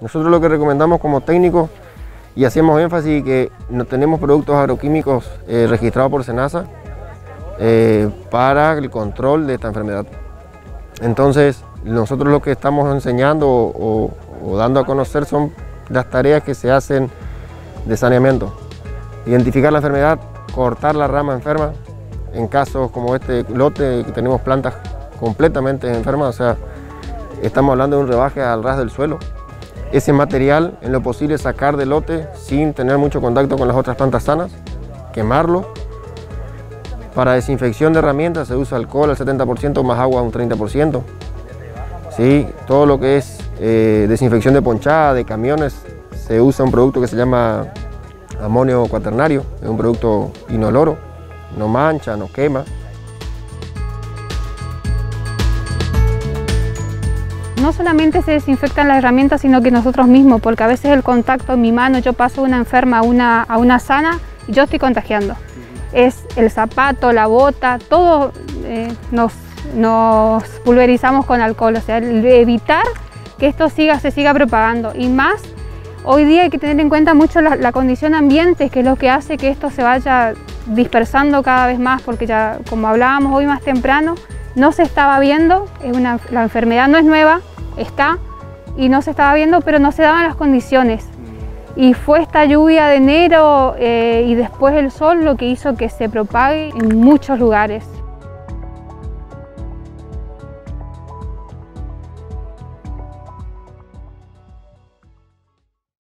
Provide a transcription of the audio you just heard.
Nosotros lo que recomendamos como técnicos y hacemos énfasis que no tenemos productos agroquímicos eh, registrados por SENASA eh, para el control de esta enfermedad. Entonces, nosotros lo que estamos enseñando o, dando a conocer son las tareas que se hacen de saneamiento. Identificar la enfermedad, cortar la rama enferma, en casos como este lote que tenemos plantas completamente enfermas, o sea, estamos hablando de un rebaje al ras del suelo. Ese material, en lo posible, sacar del lote sin tener mucho contacto con las otras plantas sanas, quemarlo. Para desinfección de herramientas se usa alcohol al 70% más agua un 30%. ¿Sí? Todo lo que es eh, desinfección de ponchada, de camiones, se usa un producto que se llama amonio cuaternario, es un producto inoloro, no mancha, no quema. No solamente se desinfectan las herramientas, sino que nosotros mismos, porque a veces el contacto en mi mano, yo paso una enferma a una, a una sana y yo estoy contagiando. Es el zapato, la bota, todo eh, nos, nos pulverizamos con alcohol, o sea, evitar que esto siga, se siga propagando y más Hoy día hay que tener en cuenta mucho la, condición ambiente, que es lo que hace que esto se vaya dispersando cada vez más, porque ya como hablábamos hoy más temprano, no se estaba viendo, es una, la enfermedad no es nueva, está, y no se estaba viendo, pero no se daban las condiciones. Y fue esta lluvia de enero eh, y después el sol lo que hizo que se propague en muchos lugares.